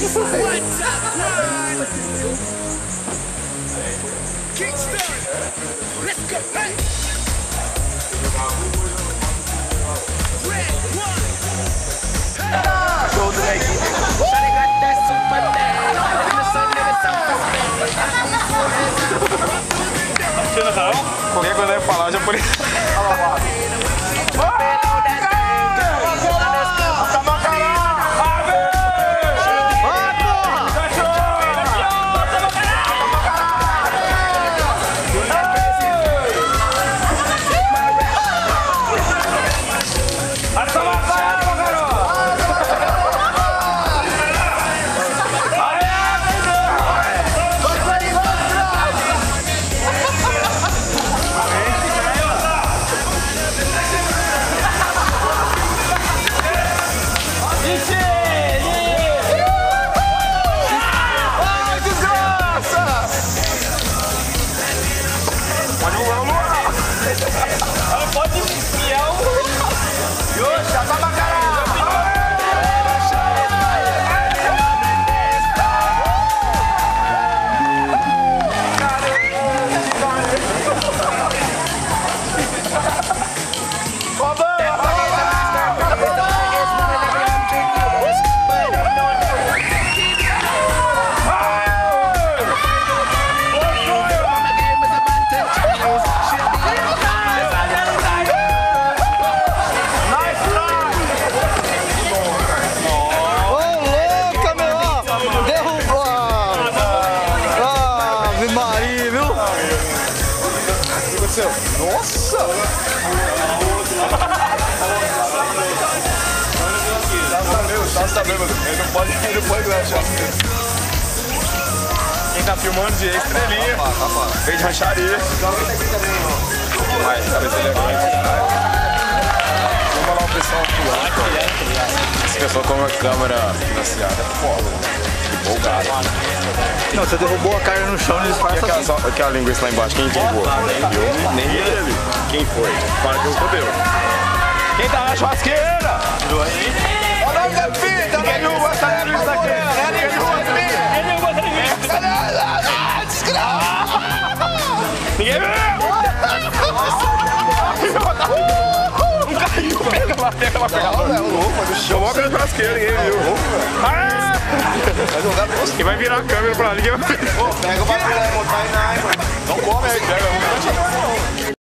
What's up, Ryan? Kingston, Qualquer coisa eu ia falar, já por isso. Pode O que aconteceu? Nossa! Tá bêbado, ele não pode, ele não pode achar. Quem tá filmando de estrelinha, fez rancharia. Mas, cabeça elegante. Vamos lá o pessoal pulando. Esse pessoal com a câmera financiada é foda, né? Empolgado. Não, você derrubou a carne no chão e disfarça aquela, assim. só- aquela linguiça lá embaixo, quem derrubou? Eu, nem ele. Quem foi? Para que eu sou eu. Quem tá na churrasqueira? Olha o Zé Pita, quem derrubou essa linguiça aqui? Quem derrubou essa linguiça? Ele derrubou essa linguiça. Ninguém viu? Não caiu, pega lá, pega lá, pega lá. Não, louco, do chão. Coloca na churrasqueira, ninguém viu. Ah! Vai jogar E vai virar a câmera pra ali. Pega o bagulho aí, aí na Não come aí, pega um.